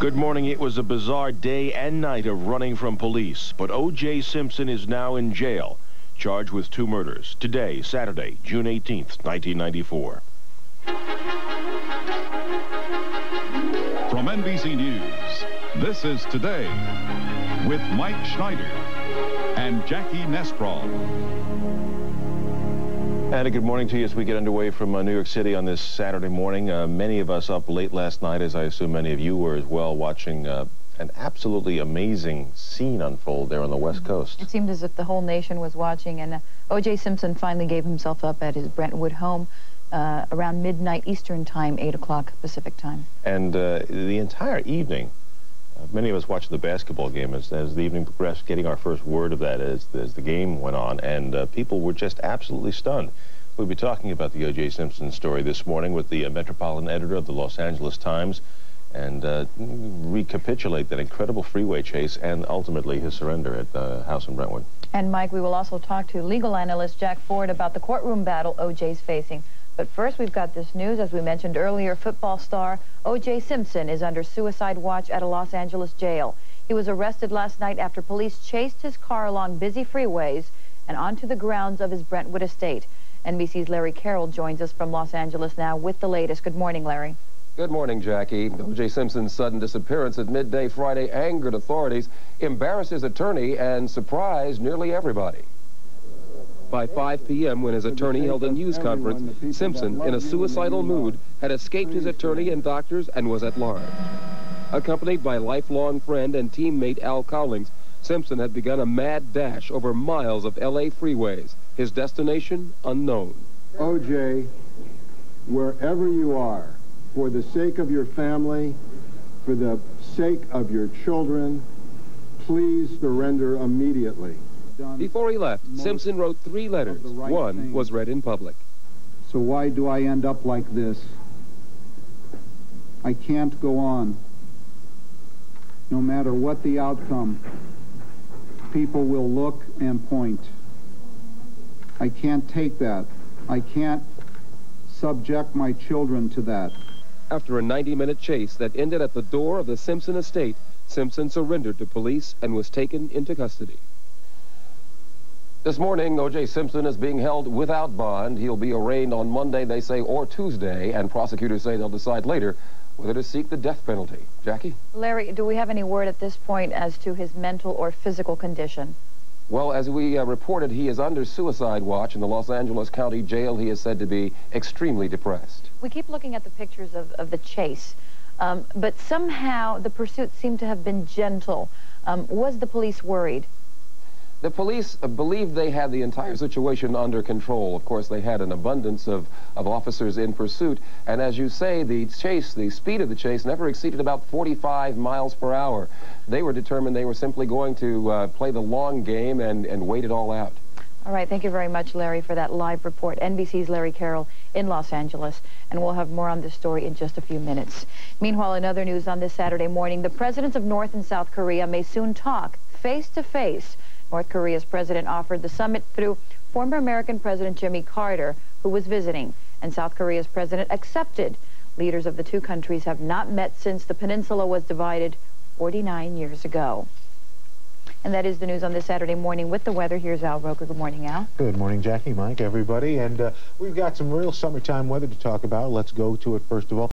Good morning. It was a bizarre day and night of running from police, but O.J. Simpson is now in jail, charged with two murders. Today, Saturday, June 18th, 1994. From NBC News, this is Today with Mike Schneider and Jackie Nespral. And a good morning to you as we get underway from uh, New York City on this Saturday morning. Uh, many of us up late last night, as I assume many of you were as well, watching uh, an absolutely amazing scene unfold there on the West Coast. It seemed as if the whole nation was watching, and uh, O.J. Simpson finally gave himself up at his Brentwood home uh, around midnight Eastern Time, 8 o'clock Pacific Time. And uh, the entire evening, many of us watched the basketball game as, as the evening progressed, getting our first word of that as, as the game went on, and uh, people were just absolutely stunned. We'll be talking about the O.J. Simpson story this morning with the uh, Metropolitan Editor of the Los Angeles Times and uh, recapitulate that incredible freeway chase and ultimately his surrender at the house in Brentwood. And Mike, we will also talk to legal analyst Jack Ford about the courtroom battle O.J.'s facing. But first, we've got this news. As we mentioned earlier, football star O.J. Simpson is under suicide watch at a Los Angeles jail. He was arrested last night after police chased his car along busy freeways and onto the grounds of his Brentwood estate. NBC's Larry Carroll joins us from Los Angeles now with the latest. Good morning, Larry. Good morning, Jackie. O.J. Simpson's sudden disappearance at midday Friday angered authorities, embarrassed his attorney, and surprised nearly everybody. By 5 p.m., when his attorney held a news conference, Simpson, in a suicidal mood, had escaped his attorney and doctors and was at large. Accompanied by lifelong friend and teammate Al Cowlings, Simpson had begun a mad dash over miles of L.A. freeways, his destination unknown. OJ, wherever you are, for the sake of your family, for the sake of your children, please surrender immediately. Before he left, Simpson wrote three letters. Right One thing. was read in public. So why do I end up like this? I can't go on. No matter what the outcome, people will look and point. I can't take that. I can't subject my children to that. After a 90-minute chase that ended at the door of the Simpson estate, Simpson surrendered to police and was taken into custody. This morning, O.J. Simpson is being held without bond. He'll be arraigned on Monday, they say, or Tuesday, and prosecutors say they'll decide later whether to seek the death penalty. Jackie? Larry, do we have any word at this point as to his mental or physical condition? Well, as we uh, reported, he is under suicide watch in the Los Angeles County Jail. He is said to be extremely depressed. We keep looking at the pictures of, of the chase, um, but somehow the pursuit seemed to have been gentle. Um, was the police worried? The police believed they had the entire situation under control. Of course, they had an abundance of, of officers in pursuit. And as you say, the chase, the speed of the chase never exceeded about 45 miles per hour. They were determined they were simply going to uh, play the long game and, and wait it all out. All right, thank you very much, Larry, for that live report. NBC's Larry Carroll in Los Angeles, and we'll have more on this story in just a few minutes. Meanwhile, in other news on this Saturday morning, the presidents of North and South Korea may soon talk face-to-face -face North Korea's president offered the summit through former American President Jimmy Carter, who was visiting, and South Korea's president accepted. Leaders of the two countries have not met since the peninsula was divided 49 years ago. And that is the news on this Saturday morning with the weather. Here's Al Roker. Good morning, Al. Good morning, Jackie, Mike, everybody. And uh, we've got some real summertime weather to talk about. Let's go to it first of all.